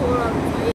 脱了